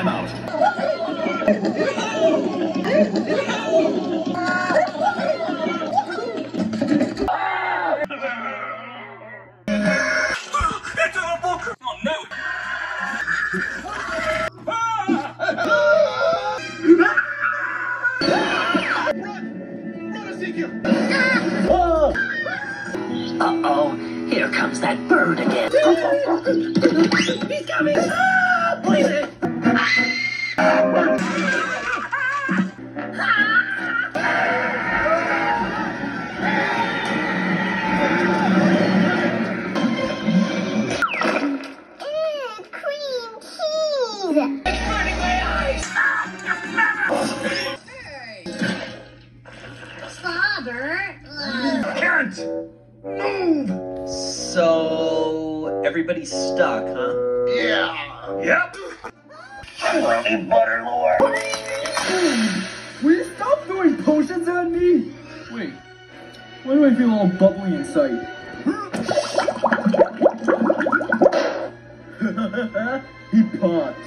Okay, I'm out. It's a book! Oh! Uh-oh, here comes that bird again. He's coming! Father. Can't! Move! So everybody's stuck, huh? Yeah! Yep! Holy Butterlord! Will you stop throwing potions at me? Wait. Why do I feel all bubbly inside? he popped.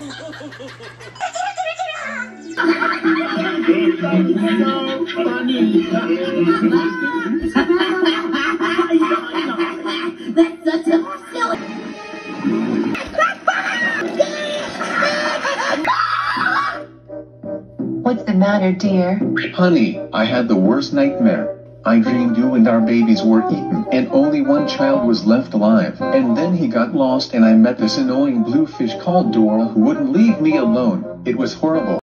That's such a silly. What's the matter, dear? Honey, I had the worst nightmare. I dreamed you and our babies were eaten, and only one child was left alive. And then he got lost, and I met this annoying blue fish called Dora who wouldn't leave me alone. It was horrible.